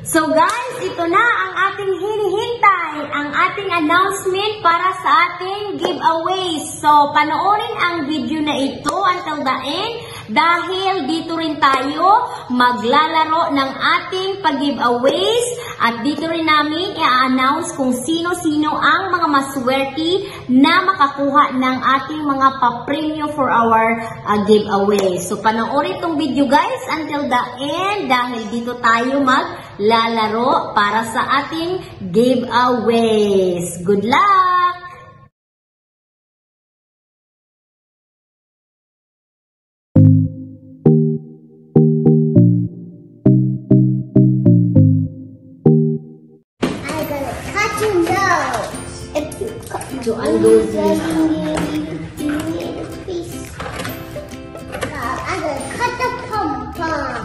So guys, ito na ang ating hinihintay, ang ating announcement para sa ating giveaways. So, panoorin ang video na ito until the end dahil dito rin tayo maglalaro ng ating pag-giveaways at dito rin namin i-announce kung sino-sino ang mga maswerte na makakuha ng ating mga pa-premyo for our uh, giveaway. So, panoorin itong video guys until the end dahil dito tayo maglalaro para sa ating giveaways. Good luck!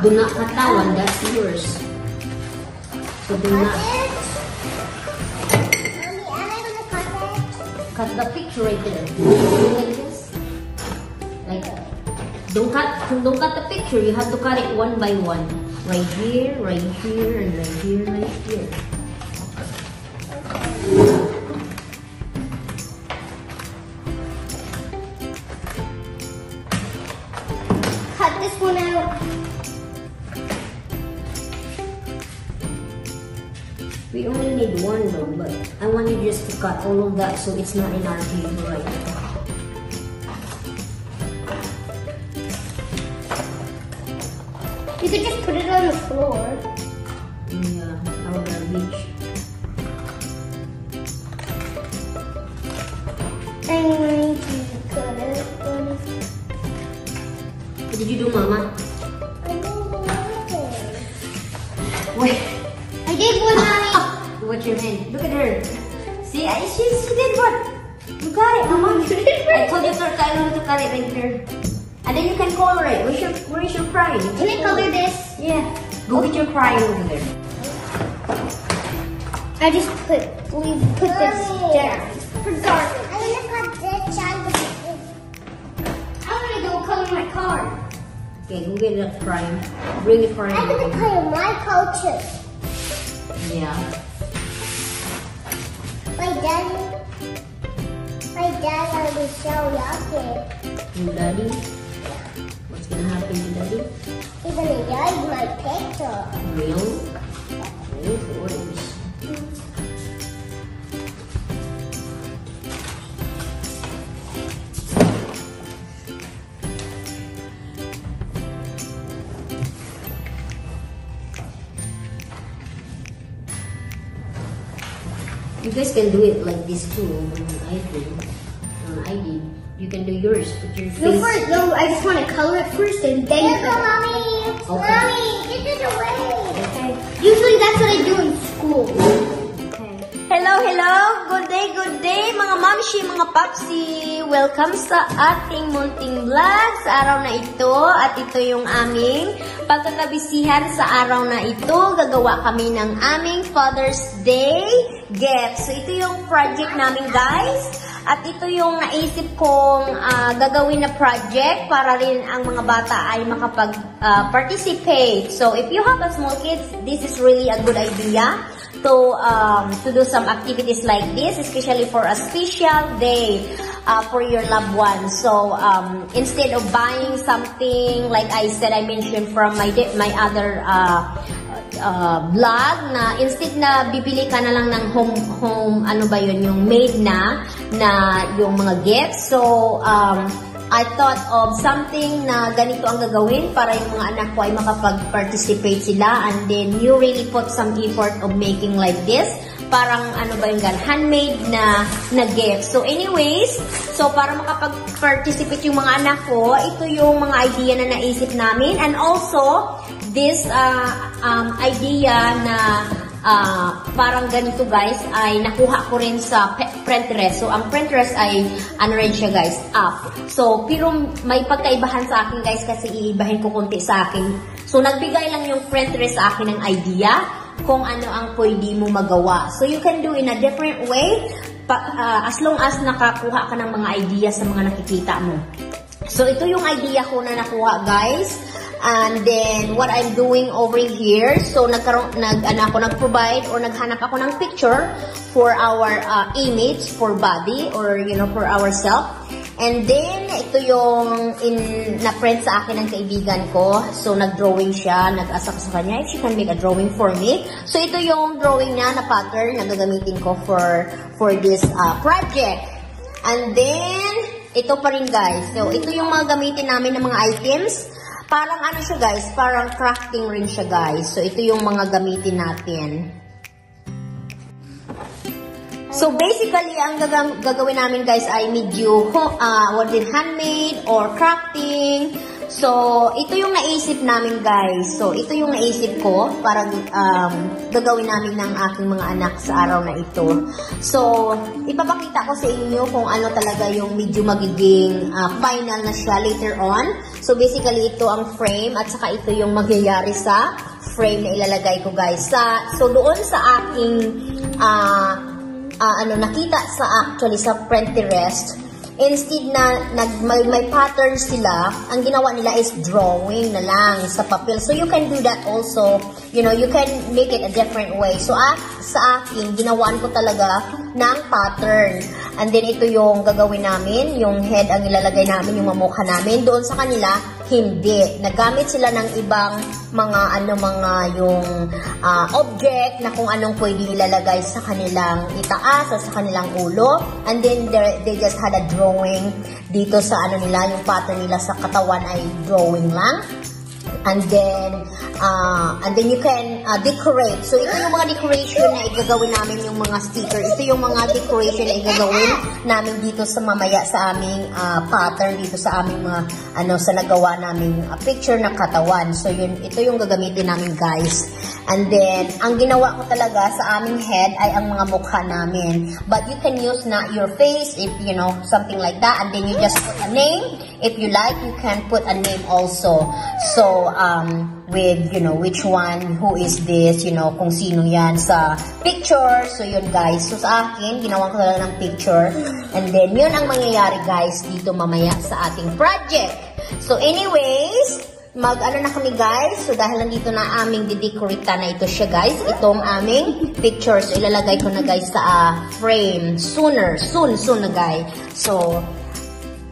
Do not katawan, that's yours. So, do Cut not cut the picture right there. Like this. Like, don't cut, don't cut the picture. You have to cut it one by one. Right here, right here, and right here, right here. You just to cut all of that so it's not in our video right now. You could just put it on the floor. Yeah, our garbage. I'm going to cut it. What did you do, Mama? I don't want. Wait. I did one, mommy. Watch your hand. Look at her. See, I, she, she did what? You got it, uh-huh, Mama. I told you to cut to cut it right here. And then you can color it. Where's your, where is your crayon? Can I color this? Yeah. Go get your crayon over there. I just put we put this down for dark. I'm gonna cut this side. I'm gonna go color my car. Okay, go get that crayon. Bring the crayon. I'm gonna over. color my coaches. Yeah. My daddy, my dad will show yucky. Your daddy. Yeah. What's gonna happen to daddy? He's gonna yell my picture. Real. Real orange. Guys can do it like this too. I did. Uh, I did. You can do yours. Put your face. No, first, no, I just want to color it first and then. Here, mommy. Okay. Mommy, get it away. Okay. Usually that's what I do in school. Hello, hello! Good day, good day mga mamshi, mga papsi! Welcome sa ating munting vlog sa araw na ito at ito yung aming pagkakabisihan sa araw na ito. Gagawa kami ng aming Father's Day gift. So ito yung project namin guys. At ito yung naisip kong ah, gagawin na project para rin ang mga bata ay makapag-participate. so if you have a small kids, this is really a good idea to um, to do some activities like this, especially for a special day uh, for your loved ones. So um, instead of buying something, like I said, I mentioned from my my other uh, uh, vlog na instead na bibili ka na lang ng home home ano ba yun yung made na na yung mga gifts. So um, I thought of something na ganito ang gagawin para yung mga anak ko ay makapag-participate sila and then you really put some effort of making like this. Parang ano ba yung gan, handmade na, na gift. So anyways, so para makapag-participate yung mga anak ko, ito yung mga idea na naisip namin and also this uh, um, idea na ah, parang ganito guys ay nakuha ko rin sa Pinterest. So ang Pinterest ay ano rin siya guys, app. So pero may pagkaibahan sa akin guys kasi iibahin ko konti sa akin. So nagbigay lang yung Pinterest sa akin ng idea kung ano ang pwede mo magawa. So you can do in a different way pa, ah, as long as nakakuha ka ng mga idea sa mga nakikita mo. So ito yung idea ko na nakuha guys. And then, what I'm doing over here, so nagkaroon, nag, ano ako, nag-provide or naghanap ako ng picture for our uh, image, for body, or, you know, for ourselves. And then, ito yung in, na-print sa akin ng kaibigan ko. So, nag-drawing siya, nag-asa ko sa kanya if she can make a drawing for me. So, ito yung drawing niya na pattern na gagamitin ko for, for this uh, project. And then, ito pa rin guys. So, ito yung mga gamitin namin ng mga items. Parang ano siya guys, parang crafting rin siya guys. So, ito yung mga gamitin natin. So, basically, ang gagawin namin guys ay medyo uh, what handmade or crafting. So, ito yung naisip namin guys. So, ito yung naisip ko para um, gagawin namin ng aking mga anak sa araw na ito. So, ipapakita ko sa inyo kung ano talaga yung medyo magiging uh, final na siya later on. So, basically, ito ang frame at saka ito yung magyayari sa frame na ilalagay ko guys. Sa, so, doon sa aking uh, uh, ano nakita sa actually sa Pinterest instead na nag may, may pattern sila ang ginawa nila is drawing na lang sa papel. So you can do that also. You know you can make it a different way. So ah, sa akin ginawaan ko talaga ng pattern and then ito yung gagawin namin yung head ang ilalagay namin yung mamukha namin. Doon sa kanila hindi. Nagamit sila ng ibang mga ano mga yung uh, object na kung anong pwede ilalagay sa kanilang itaas o sa kanilang ulo. And then they just had a drawing dito sa ano nila yung pattern nila sa katawan ay drawing lang and then uh, and then you can uh, decorate. So ito yung mga decoration na igagawin namin yung mga sticker. Ito yung mga decoration na igagawin namin dito sa mamaya sa aming uh, pattern dito sa aming mga ano sa nagawa naming uh, picture na katawan. So yun ito yung gagamitin namin guys. And then ang ginawa ko talaga sa aming head ay ang mga mukha namin. But you can use not your face if you know something like that and then you just put a name. If you like, you can put a name also. So um with, you know, which one, who is this, you know, kung sino yan sa picture. So, yun guys. So, sa akin, ginawa ko talaga ng picture. And then, yun ang mangyayari guys dito mamaya sa ating project. So, anyways, mag-ano na kami guys. So, dahil nandito na aming didecorate na ito siya guys. Itong aming picture. So, ilalagay ko na guys sa uh, frame. Sooner. Soon, soon na guys. So,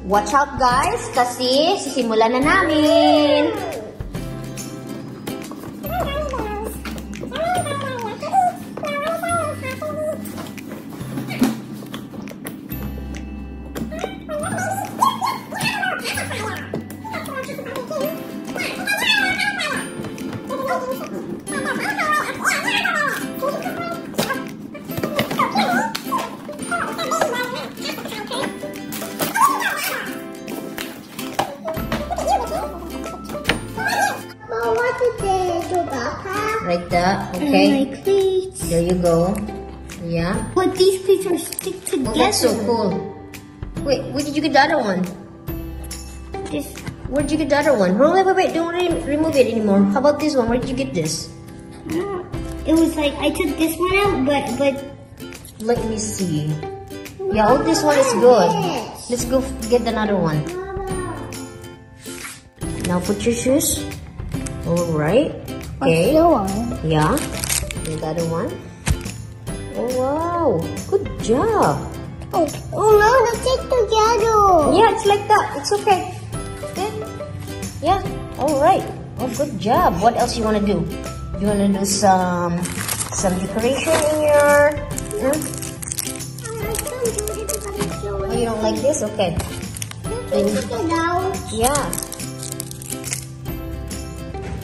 watch out guys kasi sisimulan na namin. Like that, okay. And my cleats. There you go. Yeah. But these cleats are stick together. Oh, that's so cool. Wait, where did you get the other one? This. Where did you get the other one? Oh, wait, wait, wait. Don't re remove it anymore. How about this one? Where did you get this? Uh, it was like I took this one out, but but. Let me see. Yeah, oh, this one is good. Let's go get another one. Now put your shoes. All right. Okay. Yeah. The other one. Oh wow. Good job. Oh, oh no, let's stick together. Yeah, it's like that. It's okay. Okay. Yeah. All right. Oh, good job. What else you wanna do? You wanna do some some decoration in your? Hmm? Oh, you don't like this? Okay. Then, yeah.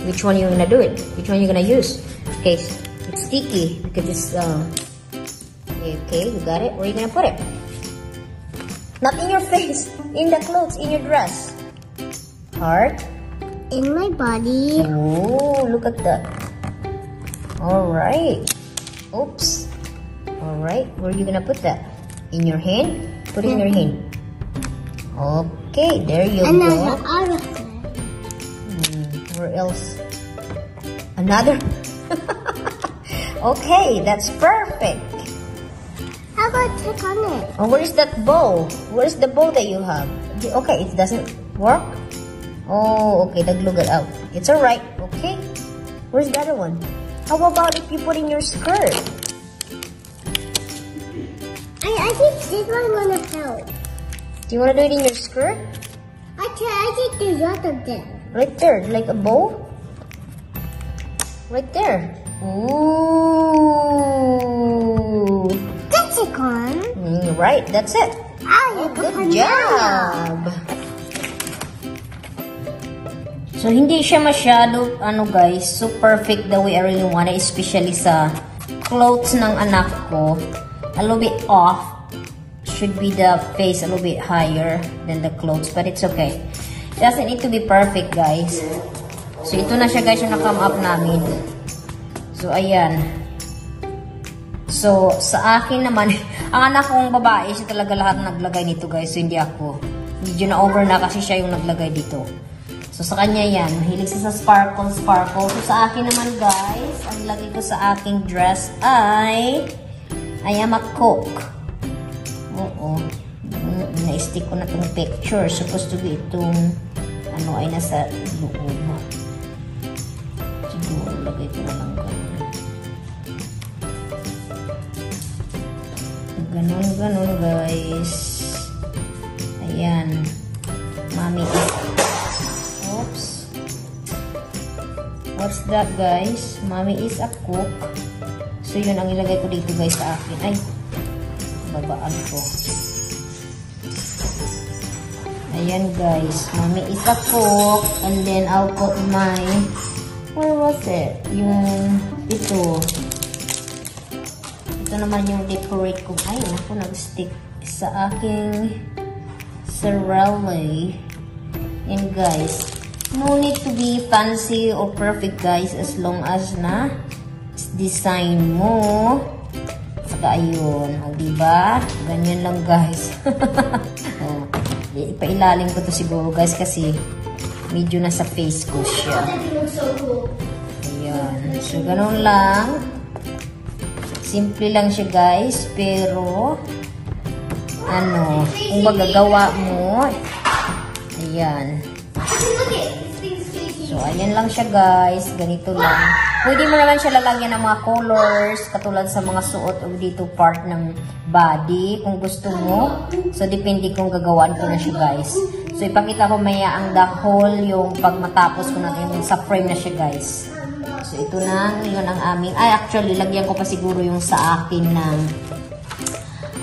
Which one you gonna do it? Which one you gonna use? Okay, it's sticky. You can just uh. Okay, you got it. Where are you gonna put it? Not in your face. In the clothes. In your dress. Heart. In my body. Oh, look at that. All right. Oops. All right. Where are you gonna put that? In your hand? Put it in your hand. Okay, there you And go. then the other Hmm, where else? Another? okay, that's perfect. How about check on it? Oh, where is that bow? Where is the bow that you have? Okay, it doesn't work? Oh, okay, naglugad out. It's alright, okay? Where's the other one? How about if you put in your skirt? I, I think this one gonna help. Do you want to do it in your skirt? I try, I think there's lot of them. Right there, like a bow? Right there. Ooh. That's a. Mm, right, that's it. Ah, Oh, good job! So, hindi siya masyado, ano guys, so perfect the way I really want it, especially sa clothes ng anak ko. A little bit off. Should be the face a little bit higher than the clothes, but it's okay. It doesn't need to be perfect, guys. So, ito na siya guys yung na-come up namin. So, ayan. So, sa akin naman, ang anak kong babae, siya talaga lahat naglagay nito guys. So, hindi ako. Medyo na-over na kasi siya yung naglagay dito. So, sa kanya yan. Mahilig siya sa sparkle, sparkle. So, sa akin naman guys, ang lagay ko sa aking dress ay I am a cook. Oo. Na-stick ko na itong picture. Supposed to be itong ano ay nasa loob. Siguro, lagay ko na lang ganun. Ganon, guys. Ayan. Mami. Oops. What's that, guys? Mami is a cook. So, yun ang ilagay ko dito, guys, sa akin. Ay, babaan ko. Ayan, guys. Mami is a cook. And then, I'll put my... Where was it? Yung... Ito. Ito naman yung decorate ko. Ay, naku, nag-stick sa aking Cerele. And guys, no need to be fancy or perfect guys as long as na design mo. Saka ayun, o diba? Ganyan lang guys. oh, ipailalim ko to siguro guys kasi medyo nasa face ko siya. So, ganun lang. Simple lang siya, guys. Pero, ano, kung magagawa mo, ayan. So, ayan lang siya, guys. Ganito lang. Pwede mo naman siya lalagyan ng mga colors, katulad sa mga suot o dito part ng body, kung gusto mo. So, depende kung gagawin ko na siya, guys. So, ipakita ko maya ang the whole yung pag matapos ko na yung sa frame na siya, guys. So, ito na. Yun ang aming... Ay, actually, lagyan ko pa siguro yung sa akin ng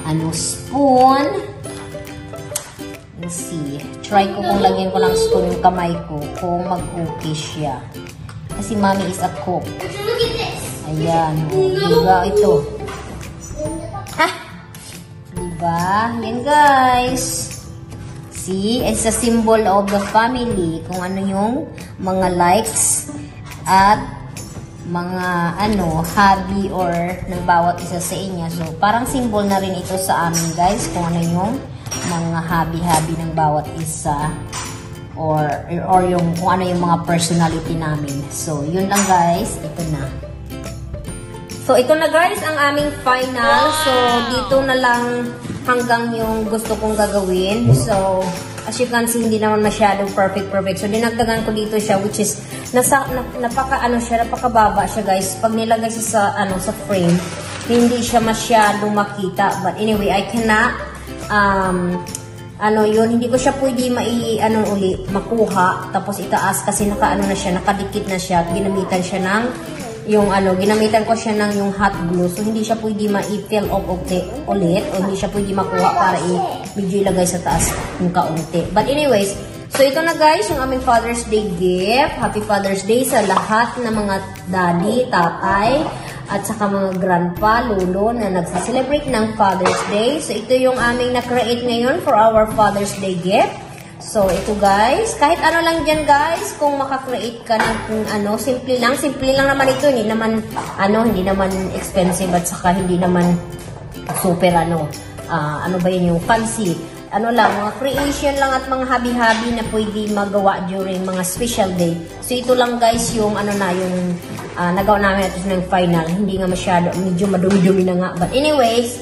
ano, spoon. Let's see. Try ko kung lagyan ko ng spoon yung kamay ko kung mag-okay siya. Kasi mommy is a cook. Ayan. O, diba? Ito. Ha? Diba? Yan, guys. See? It's a symbol of the family. Kung ano yung mga likes at mga ano, hobby or ng bawat isa sa inyo. So, parang symbol na rin ito sa amin, guys. Kung ano yung mga hobby-hobby ng bawat isa or or yung kung ano yung mga personality namin. So, yun lang guys. Ito na. So, ito na guys ang aming final. So, dito na lang hanggang yung gusto kong gagawin. So, as you can see, hindi naman masyadong perfect perfect. So, dinagdagan ko dito siya which is nasa na, napaka ano siya, napakababa siya guys. Pag nilagay siya sa ano sa frame, hindi siya masyadong makita. But anyway, I cannot um ano yun, hindi ko siya pwede mai, ano uli, makuha, tapos itaas kasi naka, ano na siya, nakadikit na siya, ginamitan siya ng, yung ano, ginamitan ko siya ng yung hot glue, so hindi siya pwede ma-fill off ulit, ulit, o hindi siya pwede makuha para i, medyo ilagay sa taas yung kaunti. But anyways, so ito na guys, yung aming Father's Day gift. Happy Father's Day sa lahat ng mga daddy, tatay, at saka mga grandpa, lolo na nagsa-celebrate ng Father's Day. So, ito yung aming na-create ngayon for our Father's Day gift. So, ito guys, kahit ano lang dyan guys, kung makakreate ka ng kung ano, simple lang, simple lang naman ito, hindi naman, ano, hindi naman expensive at saka hindi naman super ano, ah, ano ba yun yung fancy. Ano lang, mga creation lang at mga hobby-hobby na pwede magawa during mga special day. So, ito lang guys yung ano na, yung ah, nagawa namin ito ng final. Hindi nga masyado, medyo madumi-dumi na nga. But anyways,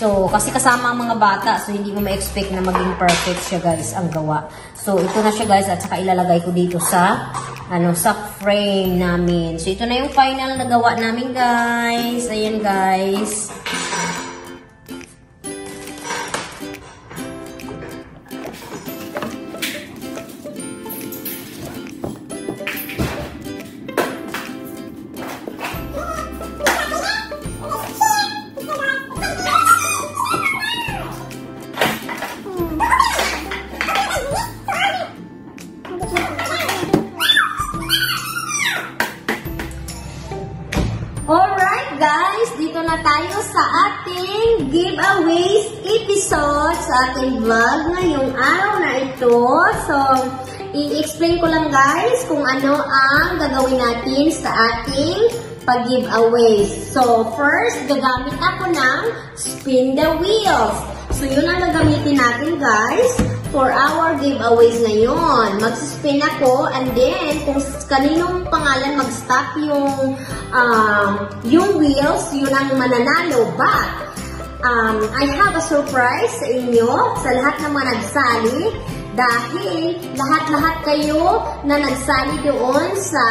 So, kasi kasama ang mga bata, so hindi mo ma-expect na maging perfect siya guys, ang gawa. So, ito na siya guys, at saka ilalagay ko dito sa, ano, sa frame namin. So, ito na yung final na gawa namin guys. Ayan guys. Ano ang gagawin natin sa ating pag-giveaways. So, first, gagamit ako ng spin the wheels. So, yun ang gagamitin natin guys for our giveaways ngayon. Mag-spin ako and then kung kaninong pangalan mag-stop yung um, yung wheels, yun ang mananalo. But, um, I have a surprise sa inyo, sa lahat ng mga nagsali, dahil lahat-lahat kayo na nagsali doon sa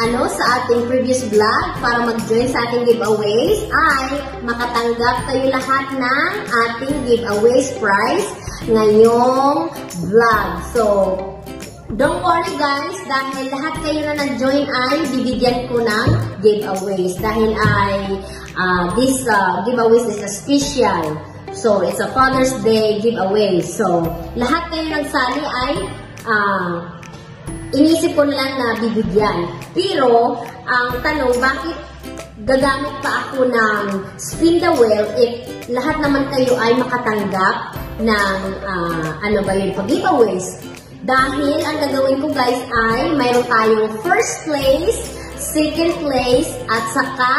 ano sa ating previous vlog para mag-join sa ating giveaways ay makatanggap kayo lahat ng ating giveaways prize ngayong vlog. So, don't worry guys, dahil lahat kayo na nag-join ay bibigyan ko ng giveaways. Dahil ay uh, this uh, giveaways is a special. So, it's a Father's Day giveaway. So, lahat kayo nagsali ay uh, inisip ko lang na bibigyan. Pero, ang tanong, bakit gagamit pa ako ng spin the wheel if lahat naman kayo ay makatanggap ng uh, ano ba yun, pag-giveaways. Dahil ang gagawin ko guys ay mayroon tayong first place, second place, at saka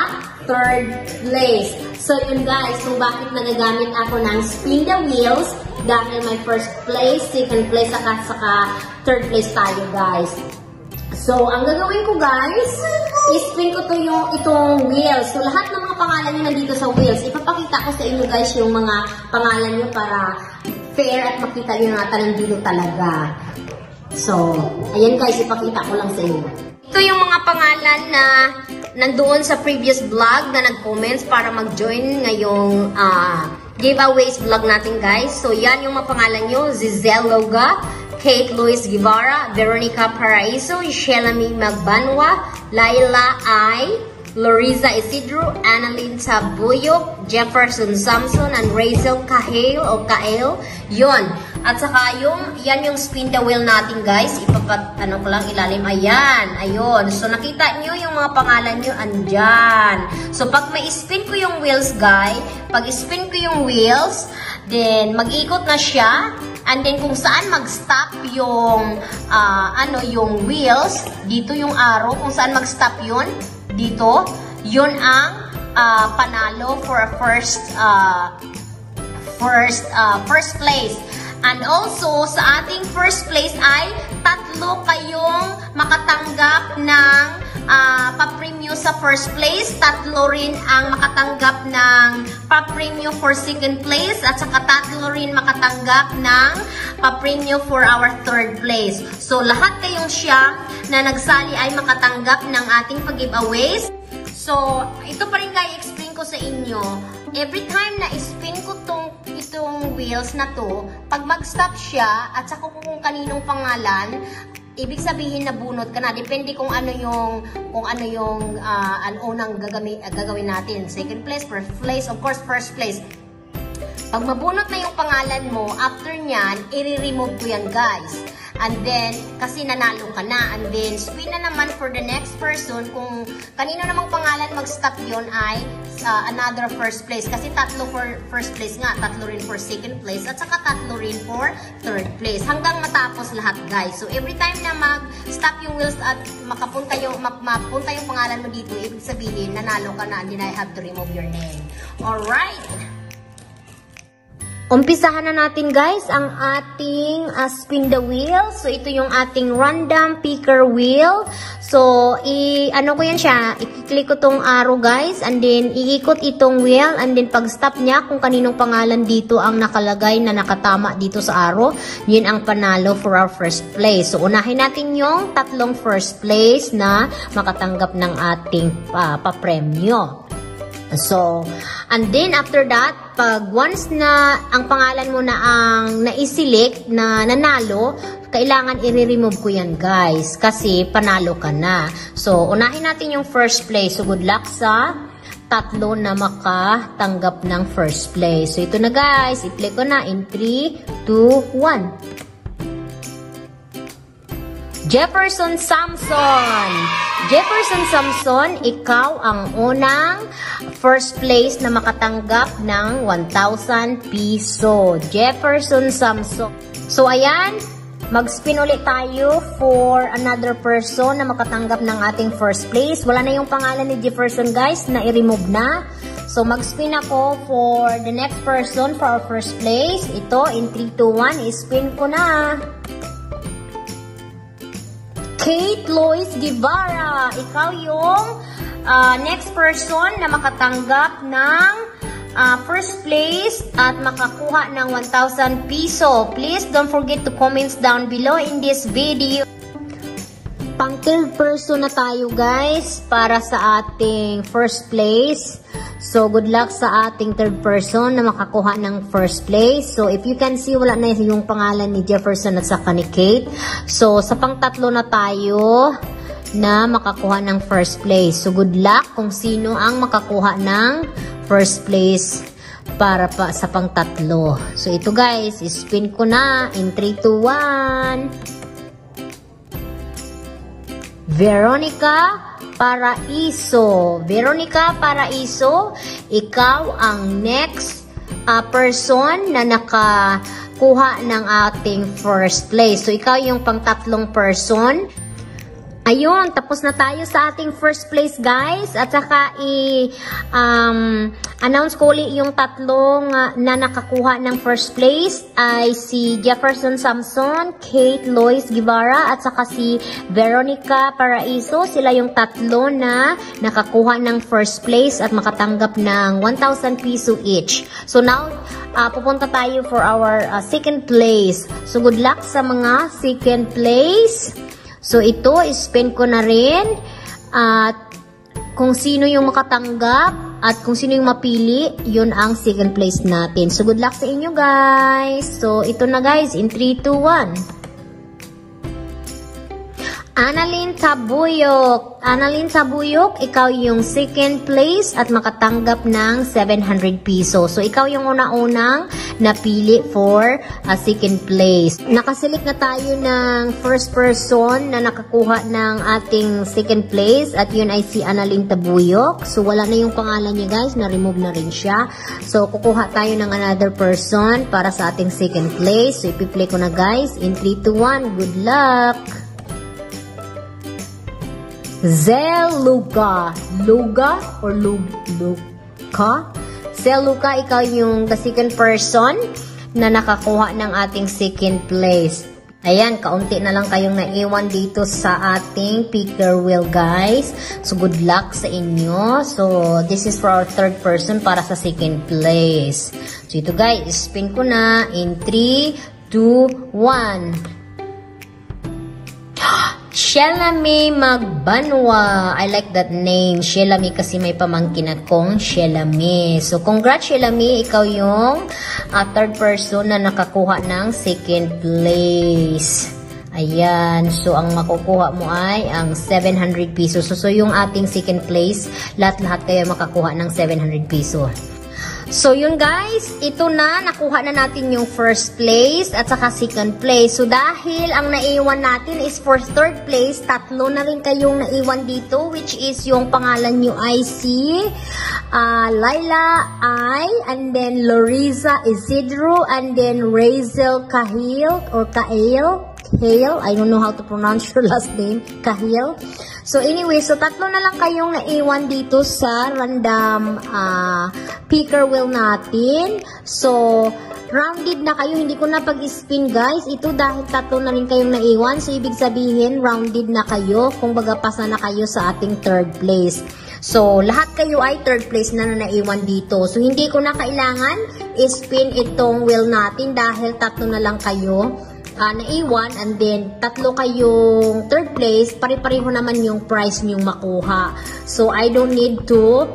third place. So yun guys, kung bakit nagagamit ako ng spin the wheels, dahil may first place, second place, saka, saka third place tayo guys. So, ang gagawin ko guys, ispin ko to yung itong wheels. So, lahat ng mga pangalan nyo nandito sa wheels. Ipapakita ko sa inyo guys yung mga pangalan nyo para fair at makita nyo na nandito talaga. So, ayan guys, ipakita ko lang sa inyo. Ito yung mga pangalan na nandoon sa previous vlog na nag-comments para mag-join ngayong uh, giveaways vlog natin guys. So, yan yung mga pangalan nyo. Zizel Loga, Kate Luis Guevara, Veronica Paraiso, Shelami Magbanwa, Laila I, Loriza Isidro, Annalyn Tabuyok, Jefferson Samson, and Rachel Kahale o Kael. Yon. At saka yung, yan yung spin the wheel natin guys. Ipapat, ano ko lang ilalim. Ayan. Ayun. So nakita nyo yung mga pangalan nyo andyan. So pag may spin ko yung wheels guys, pag spin ko yung wheels, then mag-ikot na siya. And then kung saan mag-stop yung uh, ano yung wheels, dito yung arrow kung saan mag-stop yun, dito, yun ang uh, panalo for a first uh, first uh, first place. And also, sa ating first place ay tatlo kayong makatanggap ng uh, papremyo sa first place. Tatlo rin ang makatanggap ng papremyo for second place. At saka tatlo rin makatanggap ng papremyo for our third place. So, lahat kayong siya na nagsali ay makatanggap ng ating pag-giveaways. So, ito pa rin kaya explain ko sa inyo. Every time na spin ko tong itong wheels na to, pag mag-stop siya at saka kung kaninong pangalan, ibig sabihin na bunot ka na. Depende kung ano yung kung ano yung uh, ang unang gagawin, gagawin natin. Second place, first place, of course, first place. Pag mabunot na yung pangalan mo, after nyan, i-remove ko yan, guys. And then, kasi nanalo ka na. And then, spin na naman for the next person. Kung kanino namang pangalan mag-stop yon ay uh, another first place. Kasi tatlo for first place nga. Tatlo rin for second place. At saka tatlo rin for third place. Hanggang matapos lahat, guys. So, every time na mag-stop yung wheels at makapunta yung, mapunta yung pangalan mo dito, ibig sabihin, nanalo ka na and then I have to remove your name. Alright! Umpisahan na natin guys ang ating uh, spin the wheel. So ito yung ating random picker wheel. So i ano ko yan siya, i-click ko tong arrow guys and then iikot itong wheel and then pag stop niya kung kaninong pangalan dito ang nakalagay na nakatama dito sa arrow, yun ang panalo for our first place. So unahin natin yung tatlong first place na makatanggap ng ating uh, papremyo. So, and then after that, pag once na ang pangalan mo na ang naisilik na nanalo, kailangan i-remove ko yan guys kasi panalo ka na. So, unahin natin yung first place. So, good luck sa tatlo na makatanggap ng first place. So, ito na guys. I-click ko na in 3, 2, 1. Jefferson Samson. Jefferson Samson, ikaw ang unang first place na makatanggap ng 1,000 piso. Jefferson Samson. So, ayan, mag-spin ulit tayo for another person na makatanggap ng ating first place. Wala na yung pangalan ni Jefferson, guys, na i-remove na. So, mag-spin ako for the next person for our first place. Ito, in 3, 2, 1, i-spin ko na. Kate Lois Guevara. Ikaw yung uh, next person na makatanggap ng uh, first place at makakuha ng 1,000 piso. Please don't forget to comments down below in this video. Pang third person na tayo guys para sa ating first place. So, good luck sa ating third person na makakuha ng first place. So, if you can see, wala na yung pangalan ni Jefferson at saka ni Kate. So, sa pang tatlo na tayo na makakuha ng first place. So, good luck kung sino ang makakuha ng first place para pa sa pang tatlo. So, ito guys, spin ko na in 3, 2, 1. Veronica Paraiso. Veronica Paraiso, ikaw ang next uh, person na nakakuha ng ating first place. So, ikaw yung pangtatlong person Ayun, tapos na tayo sa ating first place guys. At saka i-announce um, ko ulit yung tatlong uh, na nakakuha ng first place ay si Jefferson Samson, Kate Lois Guevara at saka si Veronica Paraiso. Sila yung tatlo na nakakuha ng first place at makatanggap ng 1,000 piso each. So now, uh, pupunta tayo for our uh, second place. So good luck sa mga second place. So, ito, spend ko na rin. At kung sino yung makatanggap at kung sino yung mapili, yun ang second place natin. So, good luck sa inyo, guys. So, ito na, guys. In 3, 2, 1. Annalyn Tabuyok. Annalyn Tabuyok, ikaw yung second place at makatanggap ng 700 pesos. So, ikaw yung una-unang napili for a second place. Nakasilik na tayo ng first person na nakakuha ng ating second place at yun ay si Annalyn Tabuyok. So, wala na yung pangalan niya guys, na-remove na rin siya. So, kukuha tayo ng another person para sa ating second place. So, ipi-play ko na guys. In 3, 2, 1, good luck! Zeluka. Luga or Lug Luka? Zeluka, ikaw yung the second person na nakakuha ng ating second place. Ayan, kaunti na lang kayong naiwan dito sa ating picker wheel, guys. So, good luck sa inyo. So, this is for our third person para sa second place. So, ito guys, spin ko na in 3, 2, 1. Shelami Magbanwa. I like that name. Shelami kasi may pamangkin akong Shelami. So, congrats Shelami. Ikaw yung uh, third person na nakakuha ng second place. Ayan. So, ang makukuha mo ay ang 700 pesos. So, so yung ating second place, lahat-lahat kayo makakuha ng 700 pesos. So, yun guys, ito na, nakuha na natin yung first place at saka second place. So, dahil ang naiwan natin is for third place, tatlo na rin kayong naiwan dito, which is yung pangalan nyo ay si uh, Laila I, and then Loriza Isidro, and then Razel Kahil, or Kael, Hale. I don't know how to pronounce your last name. Kahil. So anyway, so tatlo na lang kayong naiwan dito sa random uh, picker wheel natin. So, rounded na kayo. Hindi ko na pag-spin guys. Ito dahil tatlo na rin kayong naiwan. So, ibig sabihin, rounded na kayo. Kung baga pasa na kayo sa ating third place. So, lahat kayo ay third place na na naiwan dito. So, hindi ko na kailangan spin itong wheel natin dahil tatlo na lang kayo uh, naiwan and then tatlo kayong third place, pare-pareho naman yung price nyong makuha. So, I don't need to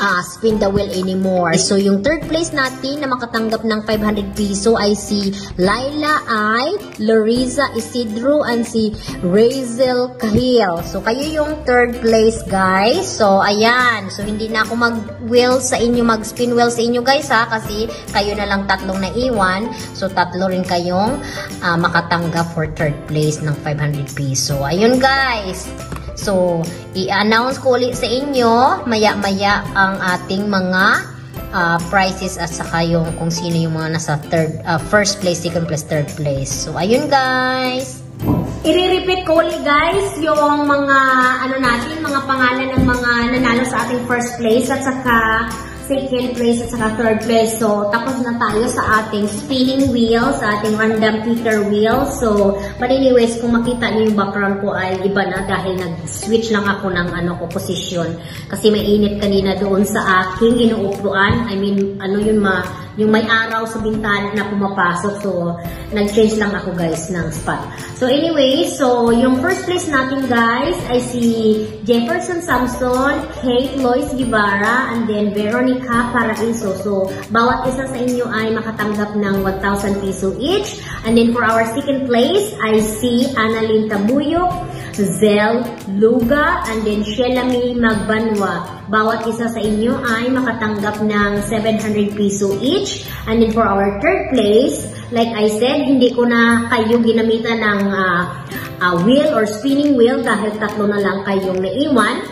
uh, spin the wheel anymore. So, yung third place natin na makatanggap ng 500 piso ay si Laila I, Loriza Isidro, and si Razel Kahil. So, kayo yung third place, guys. So, ayan. So, hindi na ako mag-wheel sa inyo, mag-spin wheel sa inyo, guys, ha? Kasi kayo na lang tatlong naiwan. So, tatlo rin kayong uh, makatanggap for third place ng 500 piso. Ayun, guys. So, i-announce ko ulit sa inyo maya-maya ang ating mga uh, prizes at saka yung kung sino yung mga nasa third, uh, first place, second place, third place. So, ayun guys! I-repeat ko ulit guys yung mga ano natin, mga pangalan ng mga nanalo sa ating first place at saka second place at saka third place. So, tapos na tayo sa ating spinning wheel, sa ating random picker wheel. So, but anyways, kung makita niyo yung background ko ay iba na dahil nag-switch lang ako ng ano ko position. Kasi may init kanina doon sa aking inuupuan. I mean, ano yun ma yung may araw sa bintana na pumapasok. So, nag-change lang ako guys ng spot. So, anyway, so yung first place natin guys ay si Jefferson Samson, Kate Lois Guevara, and then Veronica Paraiso. So, bawat isa sa inyo ay makatanggap ng 1,000 piso each. And then for our second place ay si Annalyn Tabuyok, Zel Luga, and then Shelami Magbanwa. Bawat isa sa inyo ay makatanggap ng 700 piso each. And then for our third place, like I said, hindi ko na kayo ginamitan ng uh, uh, wheel or spinning wheel dahil tatlo na lang kayong naiwan.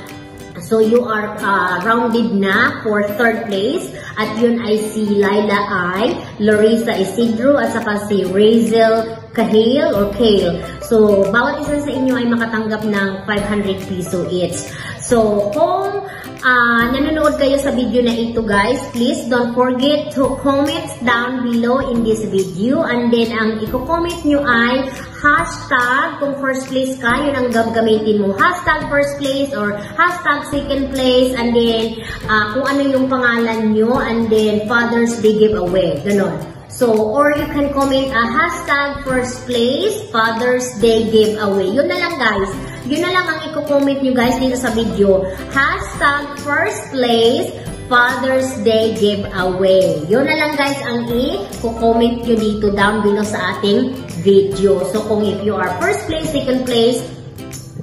So, you are uh, rounded na for third place. At yun ay si Laila I, Larissa Isidro, at saka si Razel Kahale or Kale. So, bawat isa sa inyo ay makatanggap ng 500 piso each. So, kung uh, nanonood kayo sa video na ito guys, please don't forget to comment down below in this video. And then, ang i-comment nyo ay hashtag, kung first place ka, yun ang gagamitin mo. Hashtag first place or hashtag second place. And then, uh, kung ano yung pangalan nyo. And then, Father's Day giveaway. Ganon. So, or you can comment a hashtag first place, Father's Day giveaway. Yun na lang guys. Yun na lang ang i-comment nyo guys dito sa video. Hashtag first place, Father's Day giveaway. Yun na lang guys ang i-comment nyo dito down below sa ating video. So kung if you are first place, second place,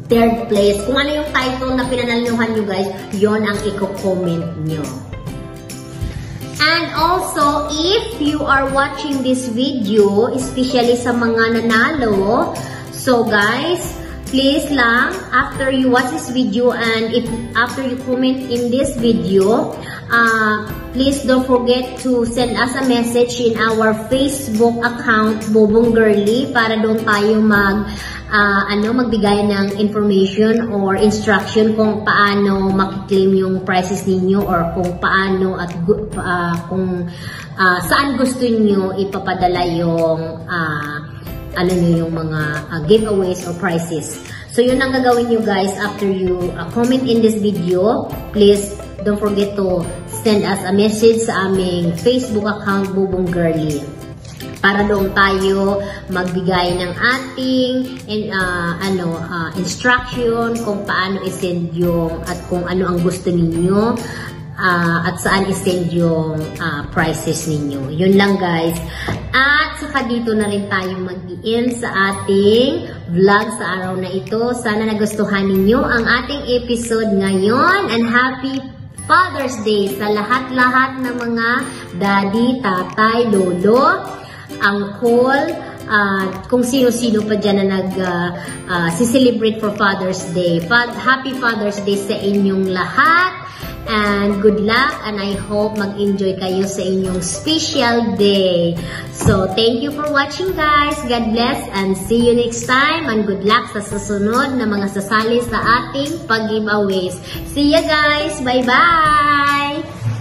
third place, kung ano yung title na pinanaluhan nyo guys, yon ang i-comment nyo. And also, if you are watching this video, especially sa mga nanalo, so guys, please lang, after you watch this video and if after you comment in this video, uh, please don't forget to send us a message in our Facebook account, Bobong Girly, para doon tayo mag, uh, ano, magbigay ng information or instruction kung paano makiklaim yung prices ninyo or kung paano at uh, kung uh, saan gusto niyo ipapadala yung uh, ano nyo yung mga uh, giveaways or prizes. So, yun ang gagawin nyo guys after you uh, comment in this video. Please, don't forget to send us a message sa aming Facebook account, Bubong Girly. Para doon tayo magbigay ng ating in, uh, ano, uh, instruction kung paano isend yung at kung ano ang gusto ninyo uh, at saan isend yung uh, prices ninyo. Yun lang guys. At saka dito na rin tayo mag-end sa ating vlog sa araw na ito. Sana nagustuhan ninyo ang ating episode ngayon and happy Father's Day sa lahat-lahat ng mga daddy, tatay, lolo, uncle, uh, kung sino-sino pa dyan na nag uh, uh, celebrate for Father's Day. Fa Happy Father's Day sa inyong lahat. And good luck and I hope mag-enjoy kayo sa inyong special day. So, thank you for watching guys. God bless and see you next time. And good luck sa susunod na mga sasali sa ating pag-giveaways. See ya guys! Bye-bye!